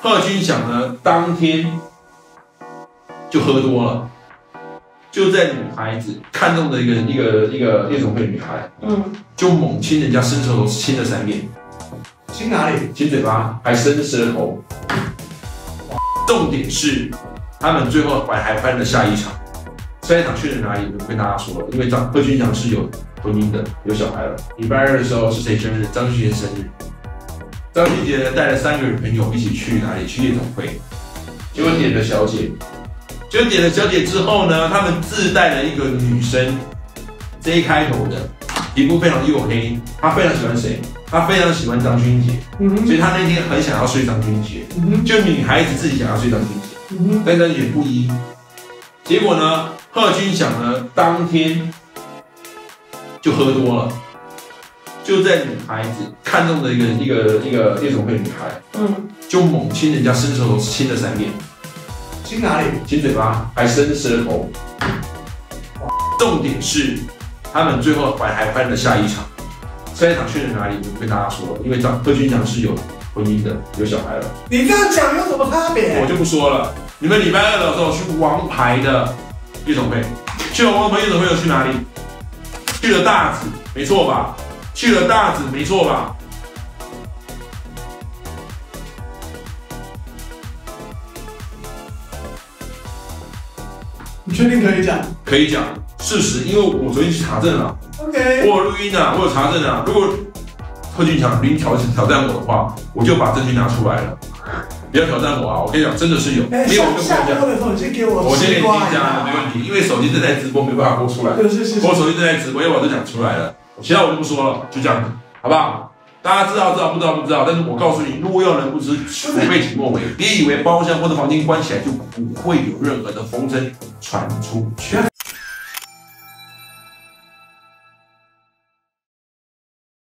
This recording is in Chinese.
贺军翔呢，当天就喝多了，就在女孩子看中的一个一个一个夜总会女孩，嗯，就猛亲人家伸舌头亲了三遍，亲哪里？亲嘴巴，还伸舌头。重点是，他们最后还还办了下一场，下一场去了哪里？我跟大家说了，因为张贺军翔是有婚姻的，有小孩了。礼拜二的时候是谁生日？张俊贤生日。张俊杰呢带了三个女朋友一起去哪里？去夜总会，结果点了小姐，结果点了小姐之后呢，他们自带了一个女生，J 开头的，皮肤非常黝黑，她非常喜欢谁？她非常喜欢张俊杰，嗯哼，所以她那天很想要睡张俊杰，嗯哼，就女孩子自己想要睡张俊杰，嗯哼，但张俊杰不依。结果呢，贺军翔呢当天就喝多了，就在女孩子看中的一个一个一个夜总会女孩，嗯，就猛亲人家伸舌头亲了三遍，亲哪里？亲嘴巴，还伸舌头。重点是，他们最后还还办了下一场，下一场去了哪里？我跟大家说了，因为张贺军翔是有婚姻的，有小孩了。你这样讲有什么差别我？就不说了。你们礼拜二的时候去王牌的夜总会，去了王牌夜总会又去哪里？去了大子，没错吧？去了大子，没错吧？你确定可以讲可以讲事实，因为我昨天去查证了，？OK，我有录音啊，我有查证啊。如果贺俊强临挑挑战我的话，我就把证据拿出来了。不要挑战我啊！我跟你讲，真的是有，哎，因为我就下跟你讲，我我先给你听讲啊，没问题，因为手机正在直播，没办法播出来。对，是是是我。手机正在直播，要把这讲出来了，其他我就不说了，就这样，好不好？大家知道知道不知道不知道，但是我告诉你，若要人不知，除非己莫为。别以为包厢或者房间关起来就不会有任何的风声传出去。